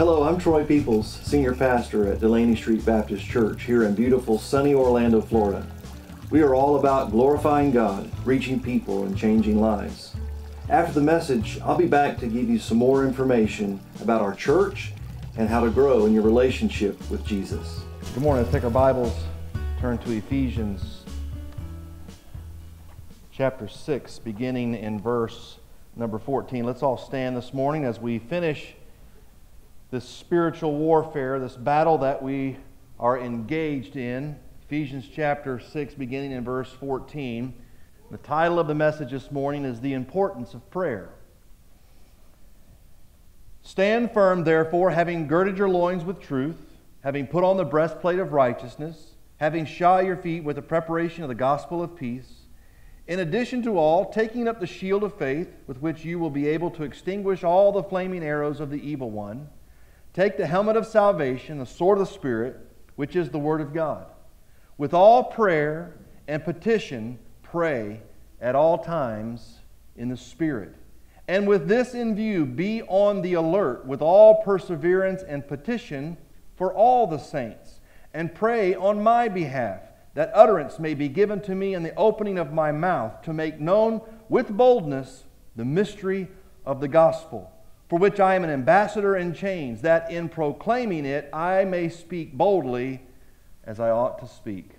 Hello, I'm Troy Peoples, Senior Pastor at Delaney Street Baptist Church here in beautiful sunny Orlando, Florida. We are all about glorifying God, reaching people, and changing lives. After the message, I'll be back to give you some more information about our church and how to grow in your relationship with Jesus. Good morning. Let's take our Bibles, turn to Ephesians chapter 6, beginning in verse number 14. Let's all stand this morning as we finish this spiritual warfare, this battle that we are engaged in. Ephesians chapter 6, beginning in verse 14. The title of the message this morning is The Importance of Prayer. Stand firm, therefore, having girded your loins with truth, having put on the breastplate of righteousness, having shod your feet with the preparation of the gospel of peace. In addition to all, taking up the shield of faith, with which you will be able to extinguish all the flaming arrows of the evil one. Take the helmet of salvation, the sword of the Spirit, which is the Word of God. With all prayer and petition, pray at all times in the Spirit. And with this in view, be on the alert with all perseverance and petition for all the saints, and pray on my behalf, that utterance may be given to me in the opening of my mouth to make known with boldness the mystery of the gospel, for which I am an ambassador in chains, that in proclaiming it I may speak boldly as I ought to speak.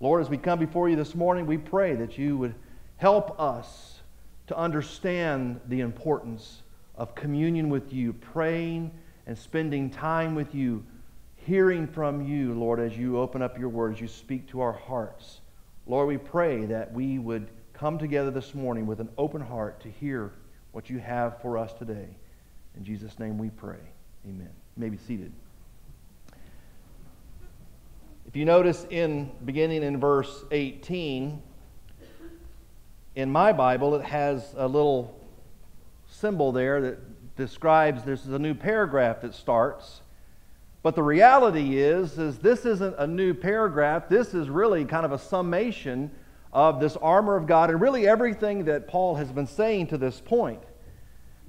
Lord, as we come before you this morning, we pray that you would help us to understand the importance of communion with you, praying and spending time with you, hearing from you, Lord, as you open up your words, you speak to our hearts. Lord, we pray that we would come together this morning with an open heart to hear what you have for us today. In Jesus' name we pray. Amen. You may be seated. If you notice in beginning in verse 18, in my Bible, it has a little symbol there that describes this is a new paragraph that starts. But the reality is, is this isn't a new paragraph. This is really kind of a summation of this armor of God and really everything that Paul has been saying to this point.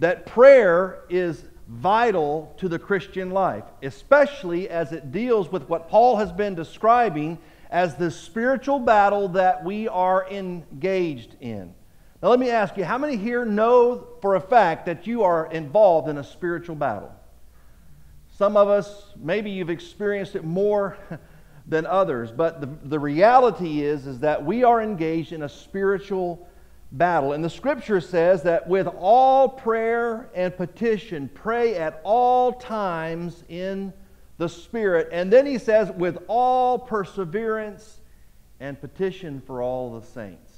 That prayer is vital to the Christian life, especially as it deals with what Paul has been describing as the spiritual battle that we are engaged in. Now, let me ask you how many here know for a fact that you are involved in a spiritual battle? Some of us, maybe you've experienced it more than others, but the, the reality is, is that we are engaged in a spiritual battle. And the scripture says that with all prayer and petition, pray at all times in the Spirit. And then he says, with all perseverance and petition for all the saints.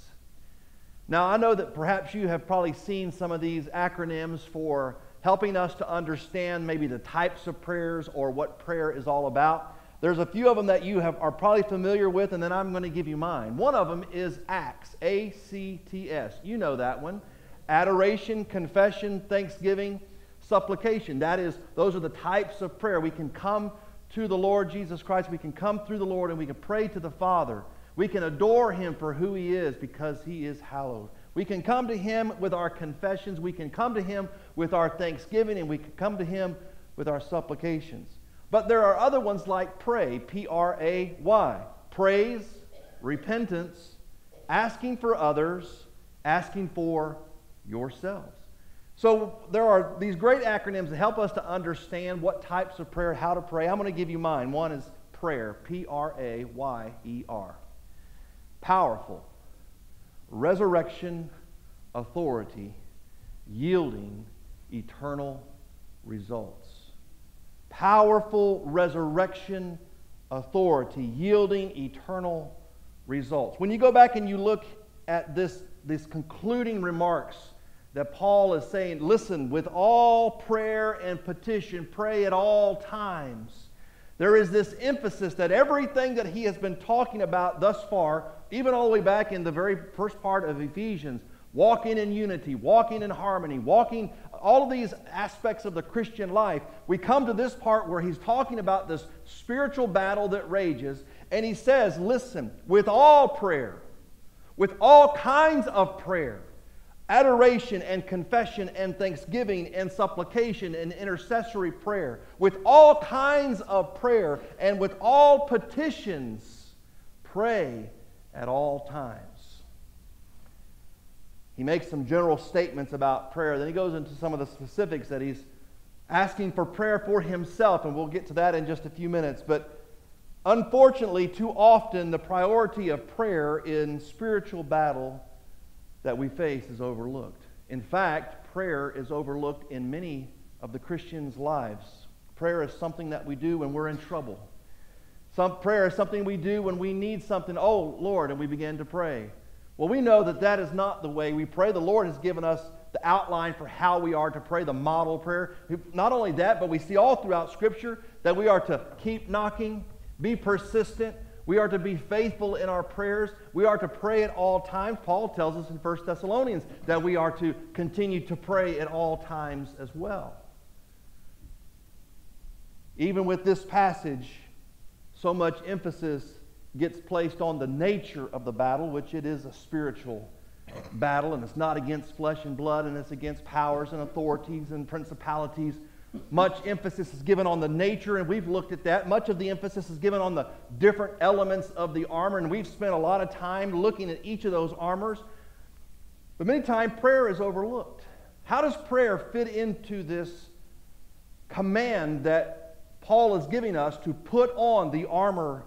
Now, I know that perhaps you have probably seen some of these acronyms for helping us to understand maybe the types of prayers or what prayer is all about. There's a few of them that you have, are probably familiar with, and then I'm going to give you mine. One of them is ACTS, A C T S. You know that one. Adoration, confession, thanksgiving, supplication. That is, those are the types of prayer. We can come to the Lord Jesus Christ. We can come through the Lord and we can pray to the Father. We can adore Him for who He is because He is hallowed. We can come to Him with our confessions. We can come to Him with our thanksgiving, and we can come to Him with our supplications. But there are other ones like pray, P R A Y. Praise, repentance, asking for others, asking for yourselves. So there are these great acronyms that help us to understand what types of prayer, how to pray. I'm going to give you mine. One is prayer, P R A Y E R. Powerful, resurrection, authority, yielding eternal results powerful resurrection authority, yielding eternal results. When you go back and you look at this, these concluding remarks that Paul is saying, listen, with all prayer and petition, pray at all times. There is this emphasis that everything that he has been talking about thus far, even all the way back in the very first part of Ephesians, walking in unity, walking in harmony, walking all of these aspects of the Christian life, we come to this part where he's talking about this spiritual battle that rages, and he says, Listen, with all prayer, with all kinds of prayer, adoration and confession and thanksgiving and supplication and intercessory prayer, with all kinds of prayer and with all petitions, pray at all times. He makes some general statements about prayer. Then he goes into some of the specifics that he's asking for prayer for himself, and we'll get to that in just a few minutes. But unfortunately, too often, the priority of prayer in spiritual battle that we face is overlooked. In fact, prayer is overlooked in many of the Christians' lives. Prayer is something that we do when we're in trouble. Some prayer is something we do when we need something. Oh, Lord, and we begin to pray. Well, we know that that is not the way we pray. The Lord has given us the outline for how we are to pray, the model prayer. Not only that, but we see all throughout Scripture that we are to keep knocking, be persistent, we are to be faithful in our prayers. We are to pray at all times. Paul tells us in 1 Thessalonians that we are to continue to pray at all times as well. Even with this passage, so much emphasis gets placed on the nature of the battle, which it is a spiritual battle, and it's not against flesh and blood, and it's against powers and authorities and principalities much emphasis is given on the nature, and we've looked at that. Much of the emphasis is given on the different elements of the armor, and we've spent a lot of time looking at each of those armors. But many times, prayer is overlooked. How does prayer fit into this command that Paul is giving us to put on the armor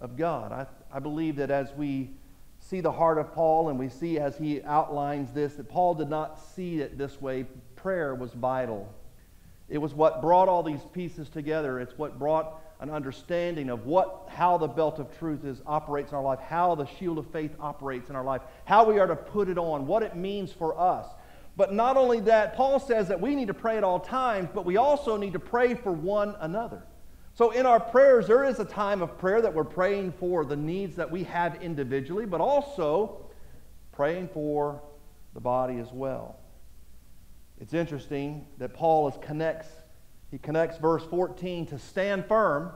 of God? I, I believe that as we see the heart of Paul and we see as he outlines this, that Paul did not see it this way. Prayer was vital it was what brought all these pieces together. It's what brought an understanding of what, how the belt of truth is, operates in our life, how the shield of faith operates in our life, how we are to put it on, what it means for us. But not only that, Paul says that we need to pray at all times, but we also need to pray for one another. So in our prayers, there is a time of prayer that we're praying for the needs that we have individually, but also praying for the body as well. It's interesting that Paul is connects he connects verse 14 to stand firm.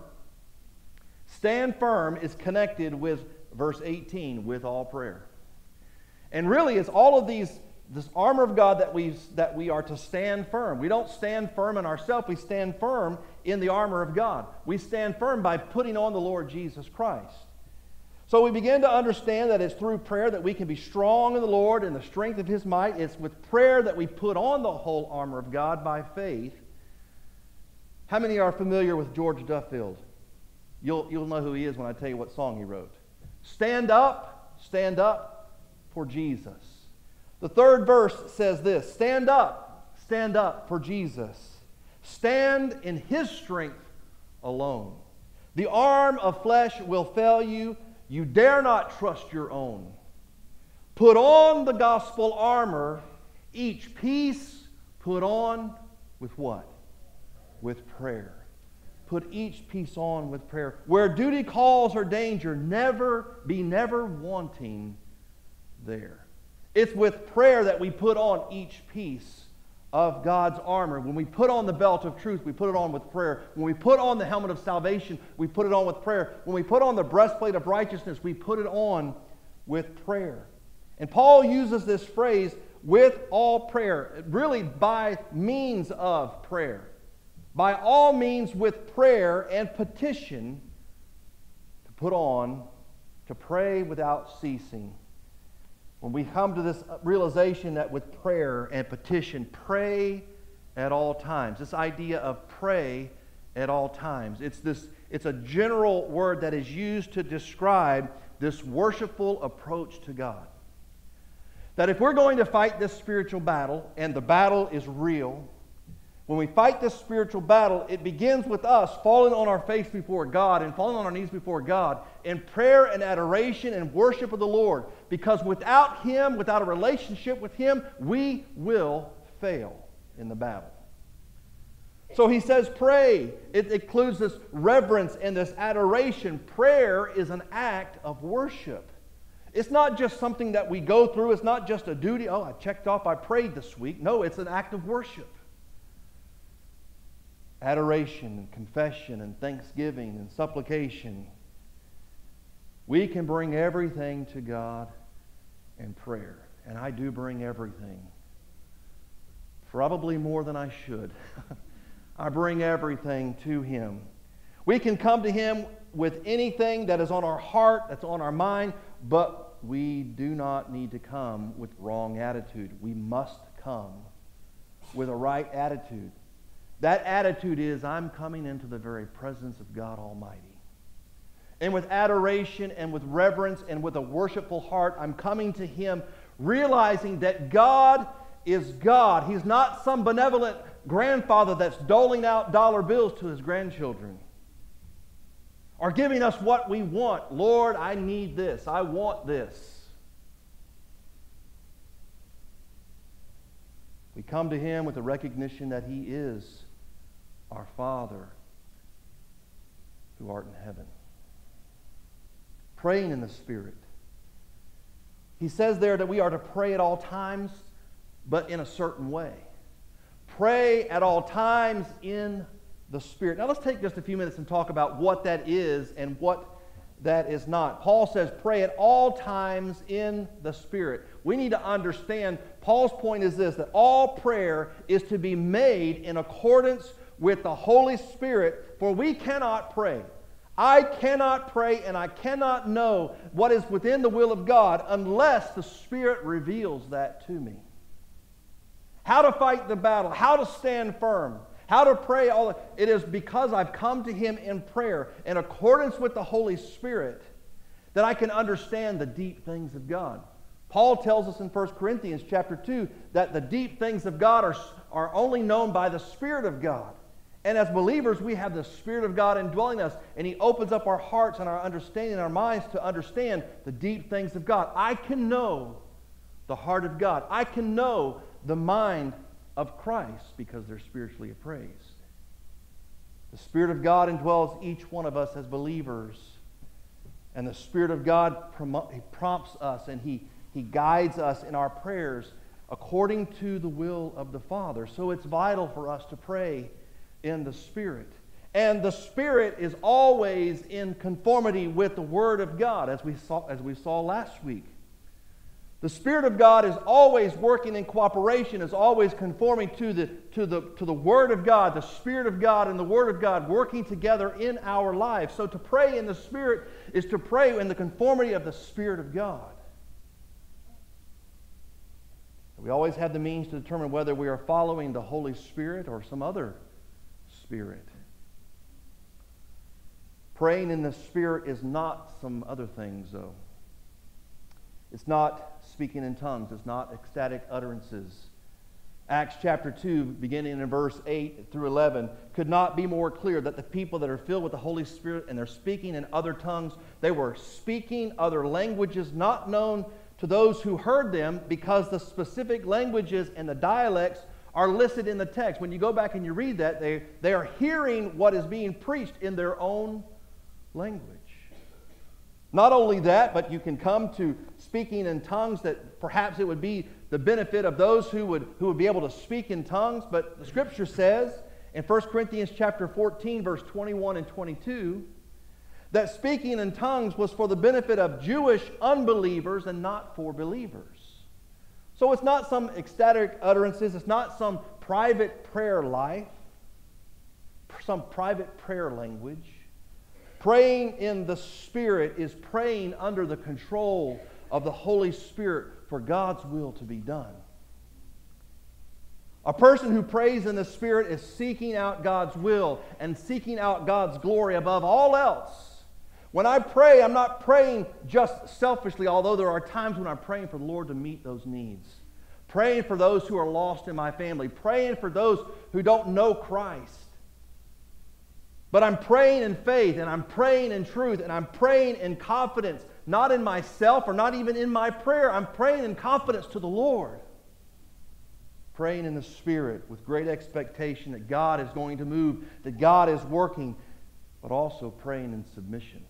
Stand firm is connected with verse 18 with all prayer. And really it's all of these this armor of God that we that we are to stand firm. We don't stand firm in ourselves, we stand firm in the armor of God. We stand firm by putting on the Lord Jesus Christ. So we begin to understand that it's through prayer that we can be strong in the Lord and the strength of His might. It's with prayer that we put on the whole armor of God by faith. How many are familiar with George Duffield? You'll, you'll know who he is when I tell you what song he wrote. Stand up, stand up for Jesus. The third verse says this Stand up, stand up for Jesus. Stand in His strength alone. The arm of flesh will fail you you dare not trust your own. Put on the gospel armor, each piece put on with what? With prayer. Put each piece on with prayer. Where duty calls or danger, never be never wanting there. It's with prayer that we put on each piece of God's armor. When we put on the belt of truth, we put it on with prayer. When we put on the helmet of salvation, we put it on with prayer. When we put on the breastplate of righteousness, we put it on with prayer. And Paul uses this phrase, with all prayer, really by means of prayer. By all means, with prayer and petition, to put on, to pray without ceasing when we come to this realization that with prayer and petition, pray at all times. This idea of pray at all times. It's, this, it's a general word that is used to describe this worshipful approach to God. That if we're going to fight this spiritual battle, and the battle is real, when we fight this spiritual battle, it begins with us falling on our face before God and falling on our knees before God in prayer and adoration and worship of the Lord. Because without Him, without a relationship with Him, we will fail in the battle. So he says, pray. It includes this reverence and this adoration. Prayer is an act of worship. It's not just something that we go through, it's not just a duty. Oh, I checked off, I prayed this week. No, it's an act of worship adoration and confession and thanksgiving and supplication, we can bring everything to God in prayer And I do bring everything. Probably more than I should. I bring everything to Him. We can come to Him with anything that is on our heart, that's on our mind, but we do not need to come with wrong attitude. We must come with a right attitude. That attitude is I'm coming into the very presence of God Almighty. And with adoration and with reverence and with a worshipful heart, I'm coming to Him realizing that God is God. He's not some benevolent grandfather that's doling out dollar bills to his grandchildren or giving us what we want. Lord, I need this. I want this. We come to Him with the recognition that He is our Father who art in heaven. Praying in the Spirit. He says there that we are to pray at all times, but in a certain way. Pray at all times in the Spirit. Now let's take just a few minutes and talk about what that is and what that is not. Paul says, pray at all times in the Spirit. We need to understand, Paul's point is this that all prayer is to be made in accordance with the Holy Spirit, for we cannot pray. I cannot pray and I cannot know what is within the will of God unless the Spirit reveals that to me. How to fight the battle, how to stand firm, how to pray all it is because I've come to him in prayer in accordance with the Holy Spirit that I can understand the deep things of God. Paul tells us in 1 Corinthians chapter 2 that the deep things of God are, are only known by the Spirit of God. And as believers, we have the Spirit of God indwelling us, and He opens up our hearts and our understanding and our minds to understand the deep things of God. I can know the heart of God. I can know the mind of Christ because they're spiritually appraised. The Spirit of God indwells each one of us as believers. And the Spirit of God he prompts us and he, he guides us in our prayers according to the will of the Father. So it's vital for us to pray in the Spirit. And the Spirit is always in conformity with the Word of God, as we saw, as we saw last week. The Spirit of God is always working in cooperation, is always conforming to the, to, the, to the Word of God, the Spirit of God and the Word of God working together in our lives. So to pray in the Spirit is to pray in the conformity of the Spirit of God. We always have the means to determine whether we are following the Holy Spirit or some other Spirit. Praying in the Spirit is not some other things, though. It's not speaking in tongues, it's not ecstatic utterances. Acts chapter 2, beginning in verse 8 through 11, could not be more clear that the people that are filled with the Holy Spirit and they're speaking in other tongues, they were speaking other languages not known to those who heard them because the specific languages and the dialects are listed in the text. When you go back and you read that, they, they are hearing what is being preached in their own language. Not only that, but you can come to speaking in tongues that perhaps it would be the benefit of those who would, who would be able to speak in tongues. But the scripture says in 1 Corinthians chapter 14, verse 21 and 22, that speaking in tongues was for the benefit of Jewish unbelievers and not for believers. So it's not some ecstatic utterances, it's not some private prayer life, some private prayer language. Praying in the Spirit is praying under the control of the Holy Spirit for God's will to be done. A person who prays in the Spirit is seeking out God's will and seeking out God's glory above all else. When I pray, I'm not praying just selfishly, although there are times when I'm praying for the Lord to meet those needs. Praying for those who are lost in my family. Praying for those who don't know Christ. But I'm praying in faith and I'm praying in truth and I'm praying in confidence, not in myself or not even in my prayer. I'm praying in confidence to the Lord. Praying in the Spirit with great expectation that God is going to move, that God is working, but also praying in submission.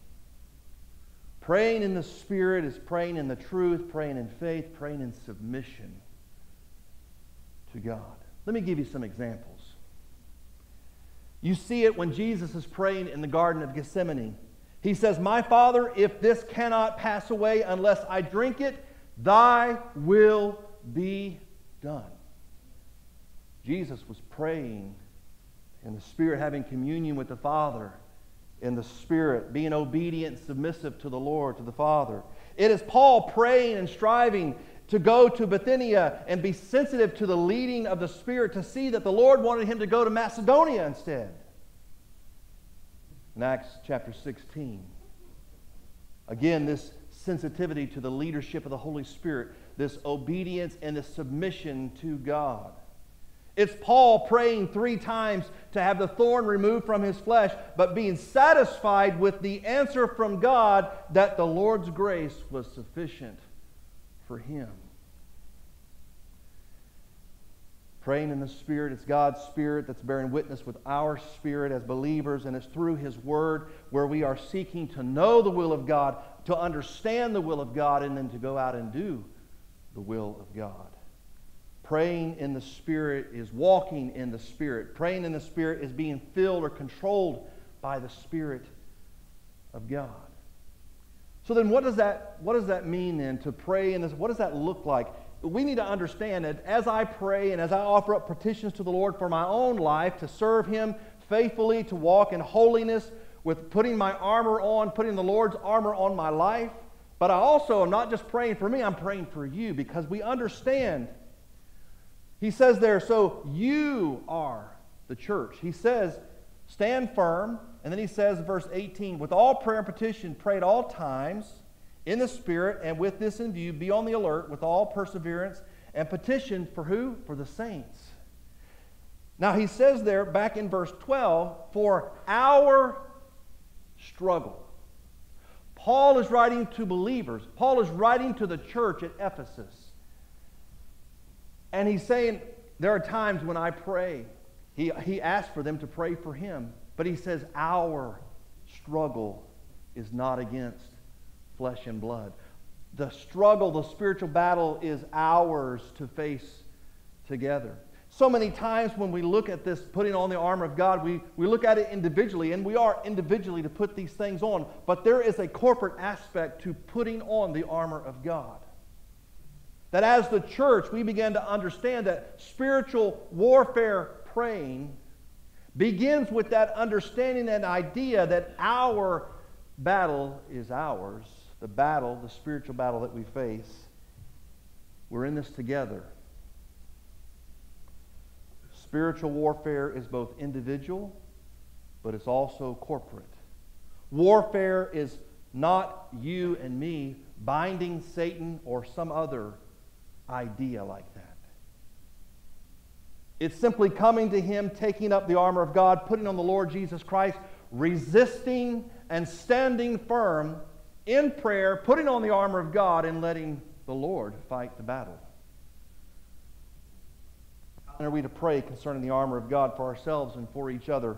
Praying in the Spirit is praying in the truth, praying in faith, praying in submission to God. Let me give you some examples. You see it when Jesus is praying in the Garden of Gethsemane. He says, My Father, if this cannot pass away unless I drink it, Thy will be done. Jesus was praying in the Spirit, having communion with the Father in the Spirit, being obedient, submissive to the Lord, to the Father. It is Paul praying and striving to go to Bithynia and be sensitive to the leading of the Spirit to see that the Lord wanted him to go to Macedonia instead. In Acts chapter 16. Again, this sensitivity to the leadership of the Holy Spirit, this obedience and this submission to God. It's Paul praying three times to have the thorn removed from his flesh, but being satisfied with the answer from God that the Lord's grace was sufficient for him. Praying in the Spirit, it's God's Spirit that's bearing witness with our spirit as believers, and it's through His Word where we are seeking to know the will of God, to understand the will of God, and then to go out and do the will of God. Praying in the Spirit is walking in the Spirit. Praying in the Spirit is being filled or controlled by the Spirit of God. So then what does that, what does that mean then to pray in this? What does that look like? We need to understand that as I pray and as I offer up petitions to the Lord for my own life to serve Him faithfully, to walk in holiness, with putting my armor on, putting the Lord's armor on my life, but I also am not just praying for me, I'm praying for you because we understand he says there, so you are the church. He says, stand firm. And then he says, verse 18, with all prayer and petition, pray at all times in the Spirit, and with this in view, be on the alert with all perseverance and petition for who? For the saints. Now he says there, back in verse 12, for our struggle. Paul is writing to believers. Paul is writing to the church at Ephesus. And he's saying, there are times when I pray. He, he asked for them to pray for him. But he says, our struggle is not against flesh and blood. The struggle, the spiritual battle is ours to face together. So many times when we look at this putting on the armor of God, we, we look at it individually, and we are individually to put these things on. But there is a corporate aspect to putting on the armor of God. That as the church, we begin to understand that spiritual warfare praying begins with that understanding and idea that our battle is ours. The battle, the spiritual battle that we face, we're in this together. Spiritual warfare is both individual, but it's also corporate. Warfare is not you and me binding Satan or some other idea like that. It's simply coming to Him, taking up the armor of God, putting on the Lord Jesus Christ, resisting and standing firm in prayer, putting on the armor of God, and letting the Lord fight the battle. How are we to pray concerning the armor of God for ourselves and for each other?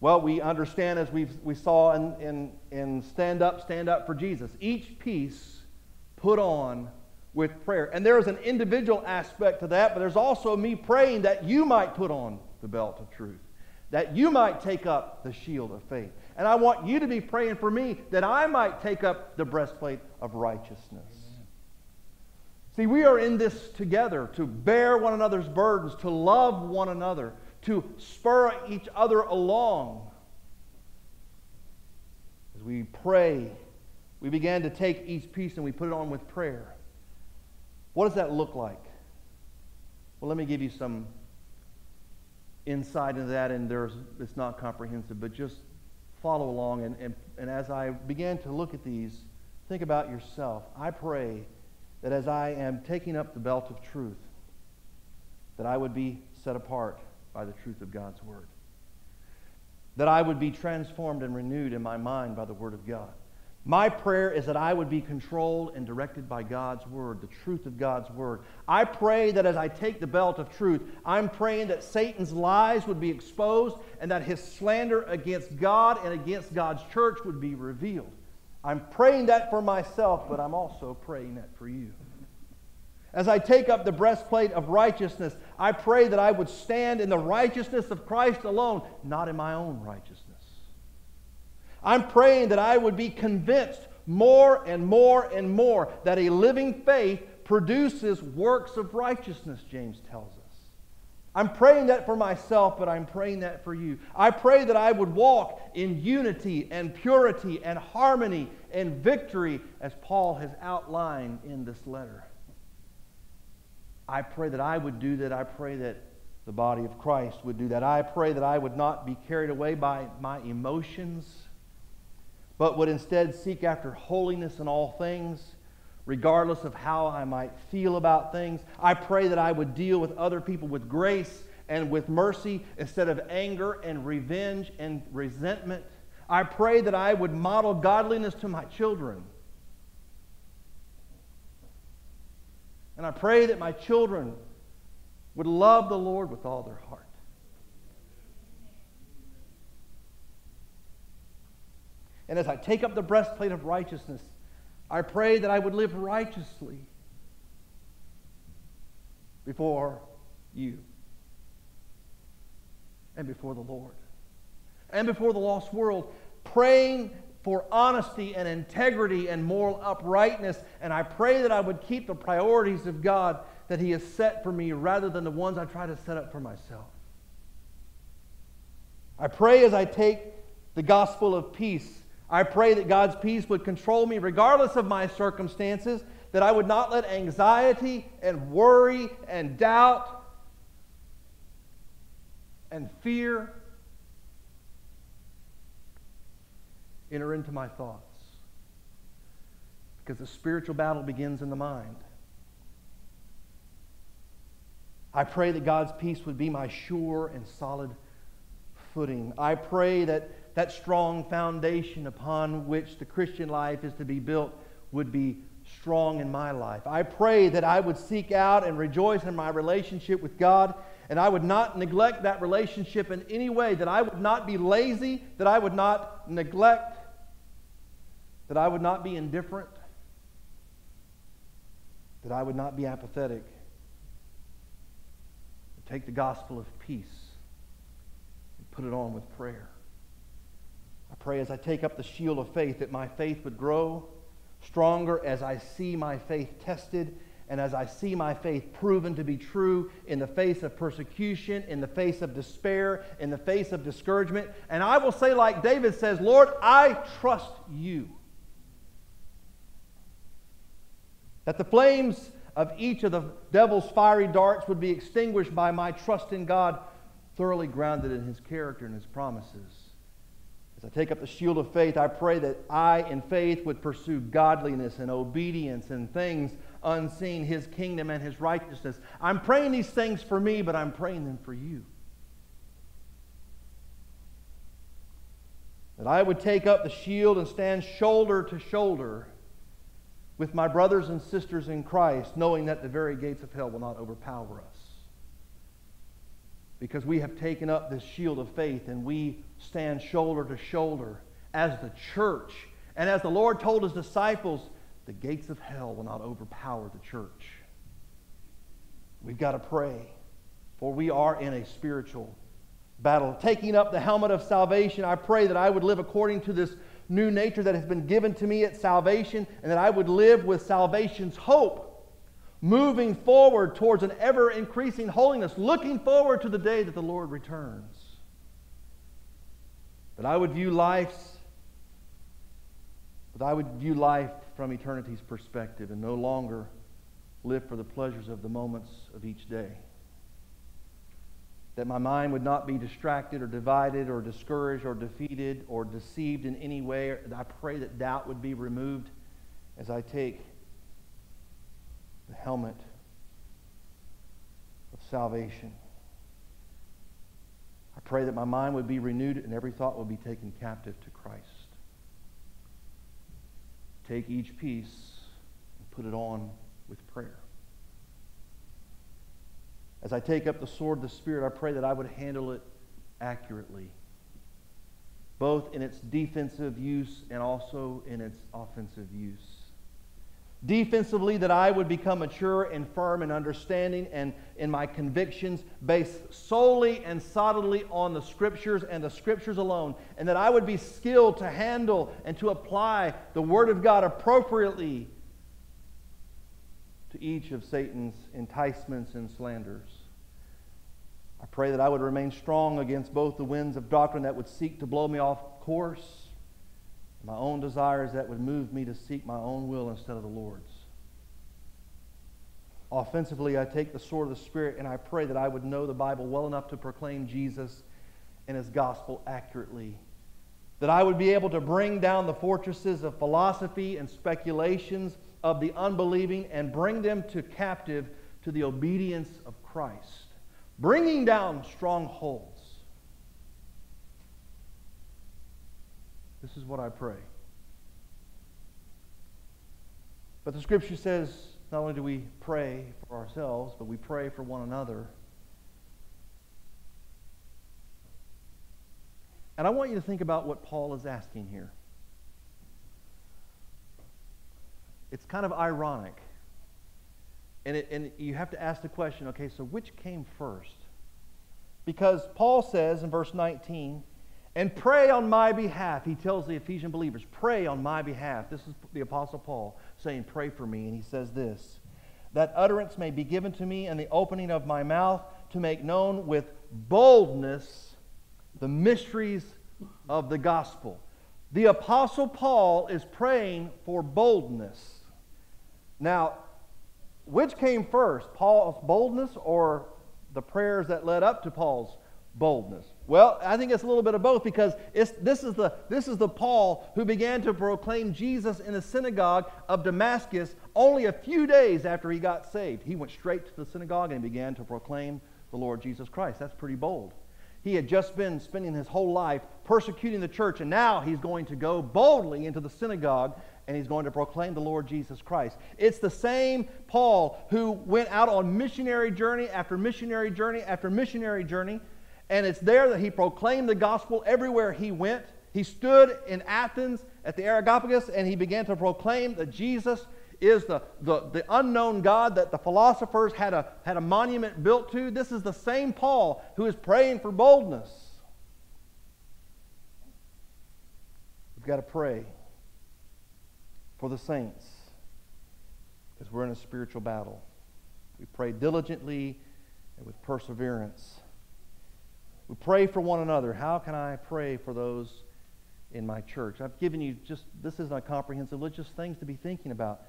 Well, we understand as we we saw in, in, in Stand Up, Stand Up for Jesus. Each piece put on with prayer. And there is an individual aspect to that, but there's also me praying that you might put on the belt of truth, that you might take up the shield of faith. And I want you to be praying for me that I might take up the breastplate of righteousness. See, we are in this together to bear one another's burdens, to love one another, to spur each other along. As we pray, we began to take each piece and we put it on with prayer. What does that look like? Well, let me give you some insight into that, and there's, it's not comprehensive, but just follow along. And, and, and as I began to look at these, think about yourself. I pray that as I am taking up the belt of truth, that I would be set apart by the truth of God's Word. That I would be transformed and renewed in my mind by the Word of God. My prayer is that I would be controlled and directed by God's word, the truth of God's word. I pray that as I take the belt of truth, I'm praying that Satan's lies would be exposed and that his slander against God and against God's church would be revealed. I'm praying that for myself, but I'm also praying that for you. As I take up the breastplate of righteousness, I pray that I would stand in the righteousness of Christ alone, not in my own righteousness. I'm praying that I would be convinced more and more and more that a living faith produces works of righteousness, James tells us. I'm praying that for myself, but I'm praying that for you. I pray that I would walk in unity and purity and harmony and victory as Paul has outlined in this letter. I pray that I would do that. I pray that the body of Christ would do that. I pray that I would not be carried away by my emotions, but would instead seek after holiness in all things, regardless of how I might feel about things. I pray that I would deal with other people with grace and with mercy instead of anger and revenge and resentment. I pray that I would model godliness to my children. And I pray that my children would love the Lord with all their heart. And as I take up the breastplate of righteousness, I pray that I would live righteously before you and before the Lord and before the lost world, praying for honesty and integrity and moral uprightness. And I pray that I would keep the priorities of God that He has set for me rather than the ones I try to set up for myself. I pray as I take the gospel of peace, I pray that God's peace would control me regardless of my circumstances, that I would not let anxiety and worry and doubt and fear enter into my thoughts. Because the spiritual battle begins in the mind. I pray that God's peace would be my sure and solid footing. I pray that that strong foundation upon which the Christian life is to be built would be strong in my life. I pray that I would seek out and rejoice in my relationship with God, and I would not neglect that relationship in any way, that I would not be lazy, that I would not neglect, that I would not be indifferent, that I would not be apathetic take the gospel of peace and put it on with prayer. Pray as I take up the shield of faith that my faith would grow stronger as I see my faith tested and as I see my faith proven to be true in the face of persecution, in the face of despair, in the face of discouragement. And I will say, like David says, Lord, I trust you. That the flames of each of the devil's fiery darts would be extinguished by my trust in God, thoroughly grounded in his character and his promises. As I take up the shield of faith, I pray that I, in faith, would pursue godliness and obedience and things unseen, his kingdom and his righteousness. I'm praying these things for me, but I'm praying them for you. That I would take up the shield and stand shoulder to shoulder with my brothers and sisters in Christ, knowing that the very gates of hell will not overpower us. Because we have taken up this shield of faith and we stand shoulder to shoulder as the church. And as the Lord told his disciples, the gates of hell will not overpower the church. We've got to pray, for we are in a spiritual battle. Taking up the helmet of salvation, I pray that I would live according to this new nature that has been given to me at salvation, and that I would live with salvation's hope, moving forward towards an ever increasing holiness, looking forward to the day that the Lord returns. That I would view life's that I would view life from eternity's perspective and no longer live for the pleasures of the moments of each day that my mind would not be distracted or divided or discouraged or defeated or deceived in any way. I pray that doubt would be removed as I take the helmet of salvation. I pray that my mind would be renewed and every thought would be taken captive to Christ. Take each piece and put it on with prayer. As I take up the sword of the Spirit, I pray that I would handle it accurately, both in its defensive use and also in its offensive use. Defensively, that I would become mature and firm in understanding and in my convictions based solely and solidly on the Scriptures and the Scriptures alone. And that I would be skilled to handle and to apply the Word of God appropriately to each of Satan's enticements and slanders. I pray that I would remain strong against both the winds of doctrine that would seek to blow me off course my own desires that would move me to seek my own will instead of the Lord's. Offensively, I take the sword of the Spirit and I pray that I would know the Bible well enough to proclaim Jesus and his gospel accurately. That I would be able to bring down the fortresses of philosophy and speculations of the unbelieving and bring them to captive to the obedience of Christ, bringing down strongholds This is what I pray. But the scripture says not only do we pray for ourselves, but we pray for one another. And I want you to think about what Paul is asking here. It's kind of ironic. And, it, and you have to ask the question okay, so which came first? Because Paul says in verse 19, and pray on my behalf. He tells the Ephesian believers, pray on my behalf. This is the Apostle Paul saying, pray for me. And he says this that utterance may be given to me and the opening of my mouth to make known with boldness the mysteries of the gospel. The Apostle Paul is praying for boldness. Now, which came first, Paul's boldness or the prayers that led up to Paul's boldness? Well, I think it's a little bit of both because this, is the, this is the Paul who began to proclaim Jesus in the synagogue of Damascus only a few days after he got saved. He went straight to the synagogue and began to proclaim the Lord Jesus Christ. That's pretty bold. He had just been spending his whole life persecuting the church, and now he's going to go boldly into the synagogue and he's going to proclaim the Lord Jesus Christ. It's the same Paul who went out on missionary journey after missionary journey after missionary journey and it's there that he proclaimed the gospel everywhere he went. He stood in Athens at the Areopagus and he began to proclaim that Jesus is the, the, the unknown God that the philosophers had a, had a monument built to. This is the same Paul who is praying for boldness. We've got to pray for the saints because we're in a spiritual battle. We pray diligently and with perseverance. We pray for one another. How can I pray for those in my church? I've given you just, this is not a comprehensive list, just things to be thinking about.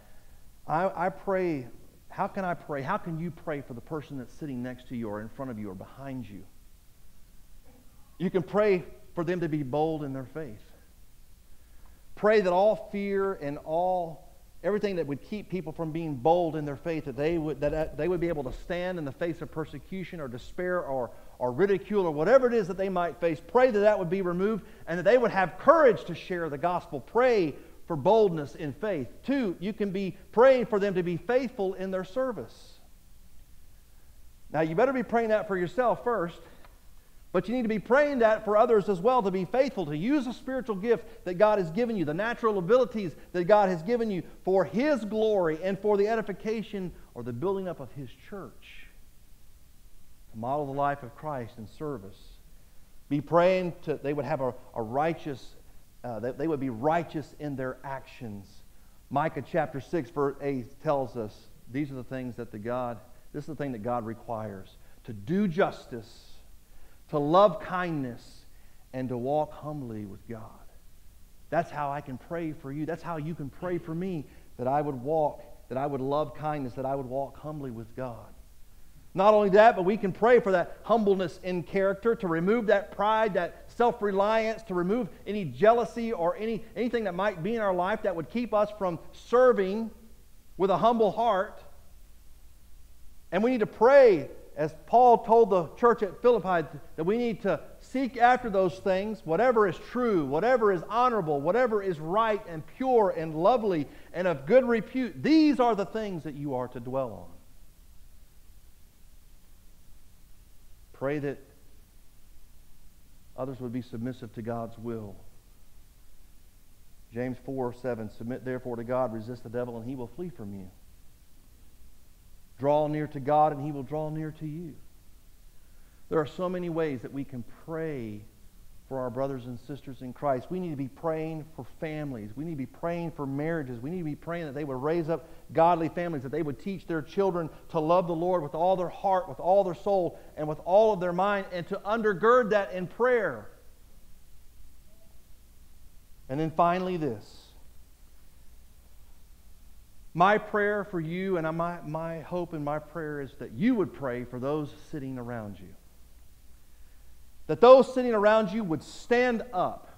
I, I pray, how can I pray? How can you pray for the person that's sitting next to you or in front of you or behind you? You can pray for them to be bold in their faith. Pray that all fear and all everything that would keep people from being bold in their faith, that they would, that uh, they would be able to stand in the face of persecution or despair or, or ridicule or whatever it is that they might face. Pray that that would be removed and that they would have courage to share the gospel. Pray for boldness in faith. Two, you can be praying for them to be faithful in their service. Now, you better be praying that for yourself first. But you need to be praying that for others as well to be faithful, to use the spiritual gift that God has given you, the natural abilities that God has given you for His glory and for the edification or the building up of His church. Model the life of Christ in service. Be praying to, they would have a, a righteous, uh, that they would be righteous in their actions. Micah chapter 6, verse 8 tells us these are the things that the God, this is the thing that God requires to do justice to love kindness, and to walk humbly with God. That's how I can pray for you. That's how you can pray for me that I would walk, that I would love kindness, that I would walk humbly with God. Not only that, but we can pray for that humbleness in character, to remove that pride, that self reliance, to remove any jealousy or any, anything that might be in our life that would keep us from serving with a humble heart. And we need to pray as Paul told the church at Philippi, that we need to seek after those things, whatever is true, whatever is honorable, whatever is right and pure and lovely and of good repute. These are the things that you are to dwell on. Pray that others would be submissive to God's will. James 4 7 Submit therefore to God, resist the devil, and he will flee from you. Draw near to God, and he will draw near to you. There are so many ways that we can pray for our brothers and sisters in Christ. We need to be praying for families. We need to be praying for marriages. We need to be praying that they would raise up godly families, that they would teach their children to love the Lord with all their heart, with all their soul, and with all of their mind, and to undergird that in prayer. And then finally, this. My prayer for you and my, my hope and my prayer is that you would pray for those sitting around you that those sitting around you would stand up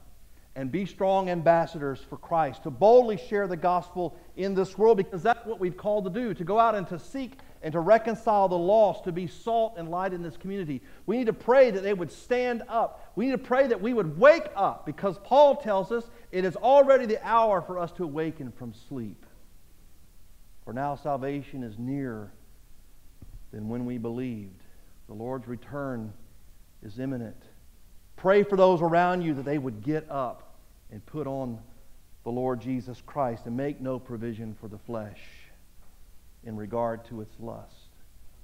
and be strong ambassadors for Christ, to boldly share the gospel in this world, because that's what we've called to do to go out and to seek and to reconcile the lost, to be salt and light in this community. We need to pray that they would stand up. We need to pray that we would wake up, because Paul tells us it is already the hour for us to awaken from sleep. For now salvation is nearer than when we believed. The Lord's return is imminent. Pray for those around you that they would get up and put on the Lord Jesus Christ and make no provision for the flesh in regard to its lust.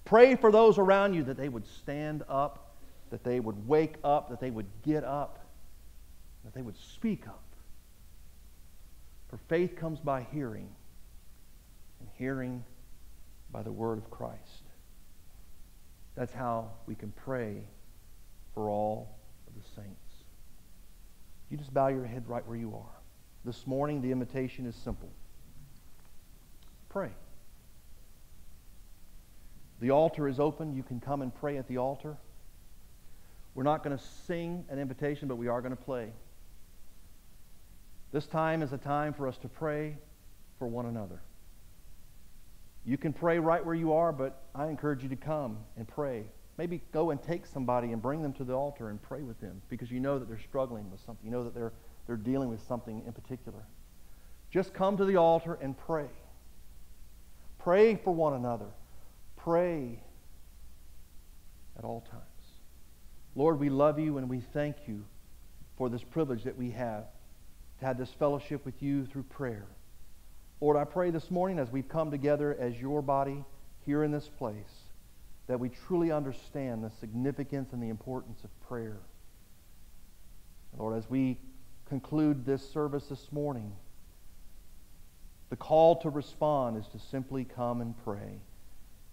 Pray for those around you that they would stand up, that they would wake up, that they would get up, that they would speak up. For faith comes by hearing, and hearing by the word of Christ. That's how we can pray for all of the saints. You just bow your head right where you are. This morning, the invitation is simple pray. The altar is open. You can come and pray at the altar. We're not going to sing an invitation, but we are going to play. This time is a time for us to pray for one another. You can pray right where you are, but I encourage you to come and pray Maybe go and take somebody and bring them to the altar and pray with them because you know that they're struggling with something. You know that they're, they're dealing with something in particular. Just come to the altar and pray. Pray for one another. Pray at all times. Lord, we love you and we thank you for this privilege that we have to have this fellowship with you through prayer. Lord, I pray this morning as we've come together as your body here in this place that we truly understand the significance and the importance of prayer. Lord, as we conclude this service this morning, the call to respond is to simply come and pray.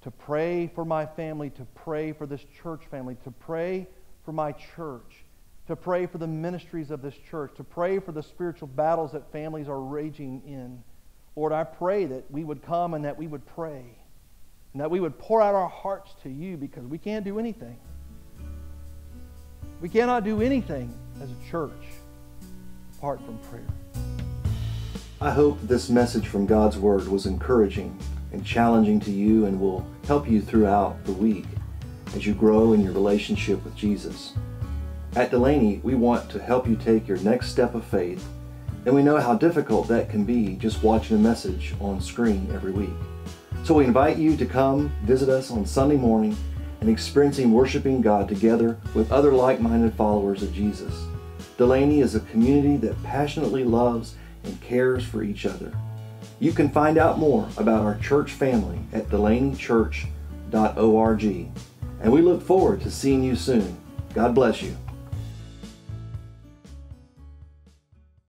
To pray for my family, to pray for this church family, to pray for my church, to pray for the ministries of this church, to pray for the spiritual battles that families are raging in. Lord, I pray that we would come and that we would pray and that we would pour out our hearts to you because we can't do anything. We cannot do anything as a church apart from prayer. I hope this message from God's Word was encouraging and challenging to you and will help you throughout the week as you grow in your relationship with Jesus. At Delaney, we want to help you take your next step of faith, and we know how difficult that can be just watching a message on screen every week. So we invite you to come visit us on Sunday morning and experiencing worshiping God together with other like-minded followers of Jesus. Delaney is a community that passionately loves and cares for each other. You can find out more about our church family at delaneychurch.org. And we look forward to seeing you soon. God bless you.